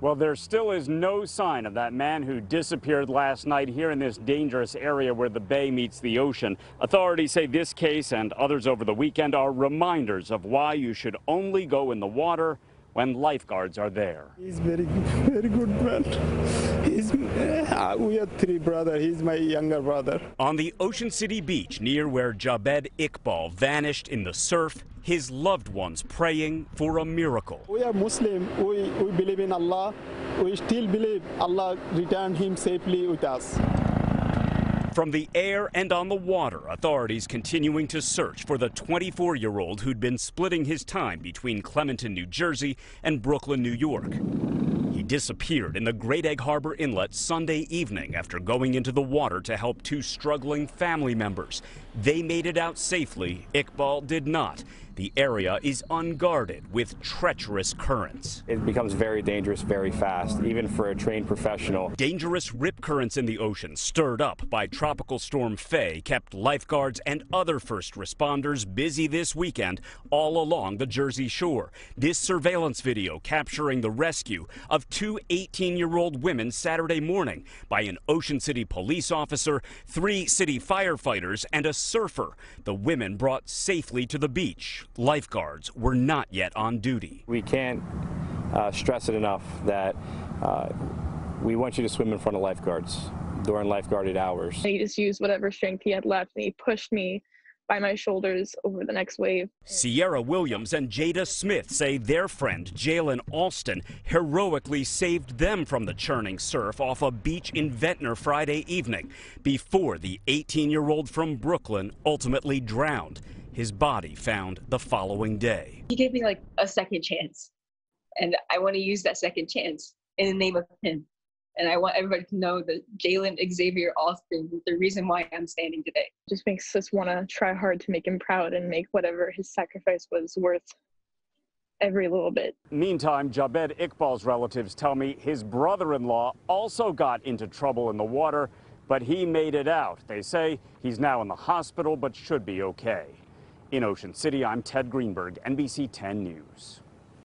Well, there still is no sign of that man who disappeared last night here in this dangerous area where the bay meets the ocean. Authorities say this case and others over the weekend are reminders of why you should only go in the water when lifeguards are there. He's very, very good man. He's, uh, we are three brothers. He's my younger brother. On the Ocean City beach near where Jabed Iqbal vanished in the surf, his loved ones praying for a miracle. We are Muslim. We, we believe in Allah. We still believe Allah returned him safely with us. From the air and on the water, authorities continuing to search for the 24 year old who'd been splitting his time between Clementon, New Jersey and Brooklyn, New York. Disappeared in the Great Egg Harbor Inlet Sunday evening after going into the water to help two struggling family members. They made it out safely. Iqbal did not. The area is unguarded with treacherous currents. It becomes very dangerous very fast, even for a trained professional. Dangerous rip currents in the ocean, stirred up by Tropical Storm Fay, kept lifeguards and other first responders busy this weekend all along the Jersey shore. This surveillance video capturing the rescue of two 18 year old women Saturday morning by an Ocean City police officer, three city firefighters, and a surfer. The women brought safely to the beach. Lifeguards were not yet on duty. We can't uh, stress it enough that uh, we want you to swim in front of lifeguards during lifeguarded hours. He just used whatever strength he had left and he pushed me by my shoulders over the next wave. Sierra Williams and Jada Smith say their friend Jalen Alston heroically saved them from the churning surf off a beach in Ventnor Friday evening before the 18 year old from Brooklyn ultimately drowned. His body found the following day. He gave me like a second chance, and I want to use that second chance in the name of him. And I want everybody to know that Jalen Xavier Alston is the reason why I'm standing today. It just makes us want to try hard to make him proud and make whatever his sacrifice was worth every little bit. Meantime, Jabed Iqbal's relatives tell me his brother in law also got into trouble in the water, but he made it out. They say he's now in the hospital but should be okay. In Ocean City, I'm Ted Greenberg, NBC 10 News.